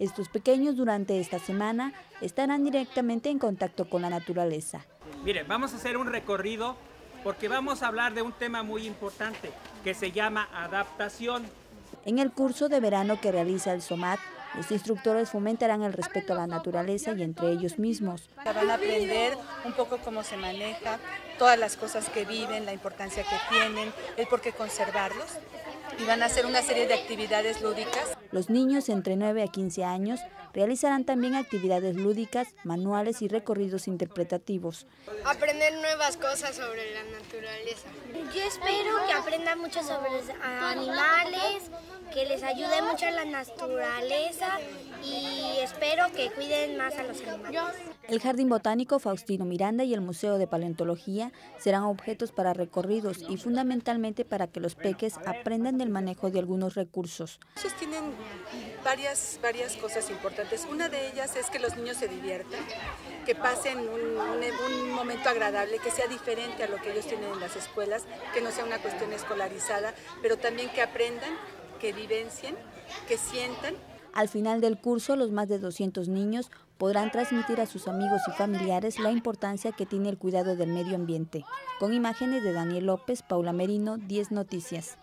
Estos pequeños durante esta semana estarán directamente en contacto con la naturaleza. Miren, vamos a hacer un recorrido porque vamos a hablar de un tema muy importante que se llama adaptación. En el curso de verano que realiza el SOMAT, los instructores fomentarán el respeto a la naturaleza y entre ellos mismos. Van a aprender un poco cómo se maneja, todas las cosas que viven, la importancia que tienen, el por qué conservarlos. Y van a hacer una serie de actividades lúdicas. Los niños entre 9 a 15 años realizarán también actividades lúdicas, manuales y recorridos interpretativos. Aprender nuevas cosas sobre la naturaleza. Yo espero que aprendan mucho sobre los animales, que les ayude mucho a la naturaleza y espero que cuiden más a los animales. El Jardín Botánico Faustino Miranda y el Museo de Paleontología serán objetos para recorridos y fundamentalmente para que los peques aprendan del manejo de algunos recursos. Ellos tienen varias, varias cosas importantes. Una de ellas es que los niños se diviertan, que pasen un, un, momento agradable, que sea diferente a lo que ellos tienen en las escuelas, que no sea una cuestión escolarizada, pero también que aprendan que vivencien, que sientan. Al final del curso, los más de 200 niños podrán transmitir a sus amigos y familiares la importancia que tiene el cuidado del medio ambiente. Con imágenes de Daniel López, Paula Merino, 10 Noticias.